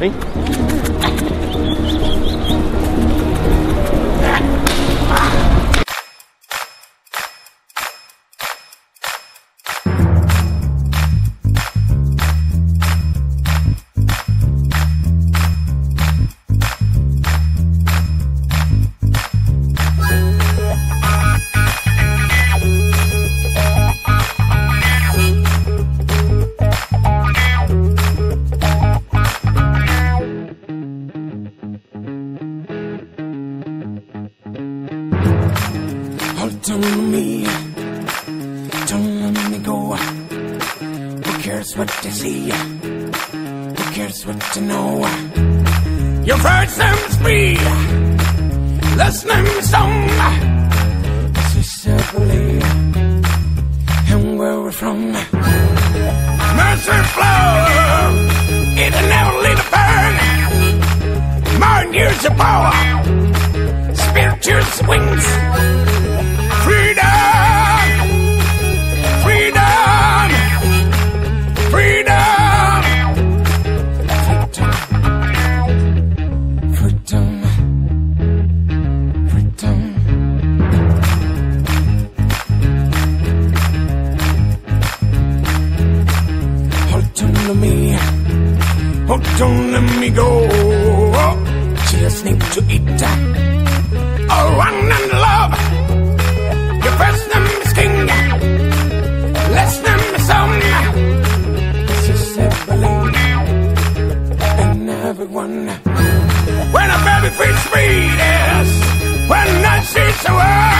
哎。On me, don't let me go. Who cares what they see? Who cares what they know? You've heard them speak, listen to song. This is Sicily, and where we're from. Mercy flow, it'll never leave a burn. More years of power, spiritual wings. On, let me go. Just need to eat. Oh, run and love. Your first name is King. Last name is Son. This is Sicily. And everyone. When a baby feels sweetest. When I night sees away.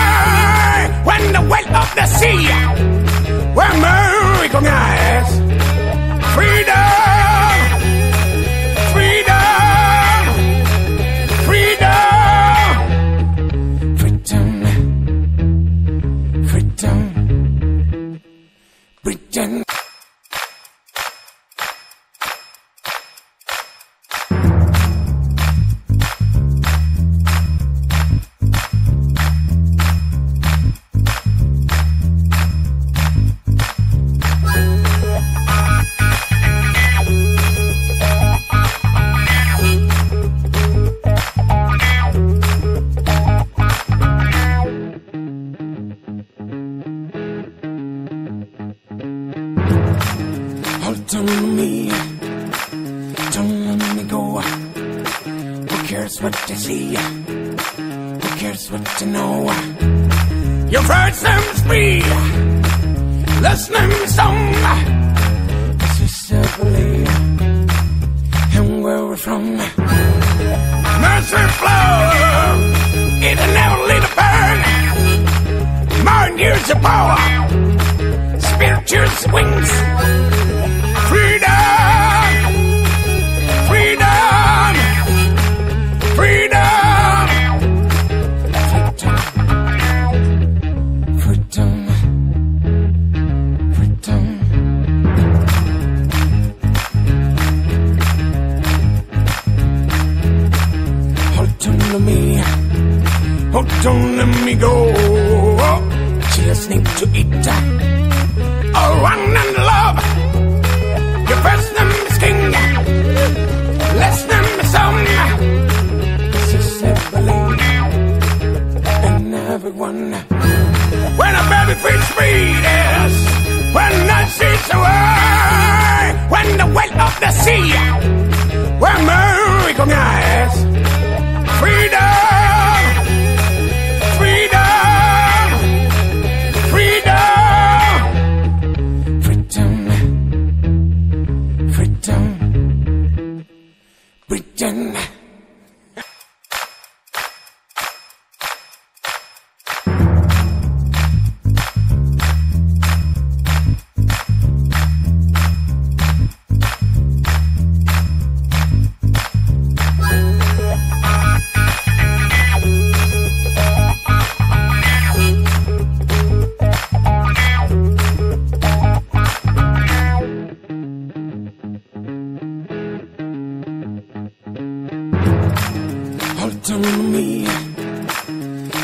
To me. Don't let me go. Who cares what they see? Who cares what they know? You've heard them speak. Listen to song. This is Sicily. And where we're from. Mercy flow. It'll never leave a burn. More years of power. Spiritual wings. On, let me go. Just need to eat. Oh, run and love. Your first name is King. Last name is Son. This is Sicily. And everyone. When a baby feels sweetest. When night sees away. When me.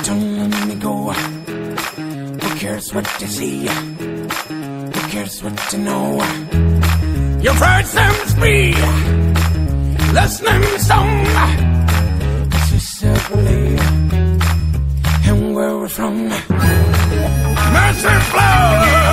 Don't let me go. Who cares what they see? Who cares what they know? You've heard them speak. Listening to song. Mississippi. And where we're from. Mercy flow.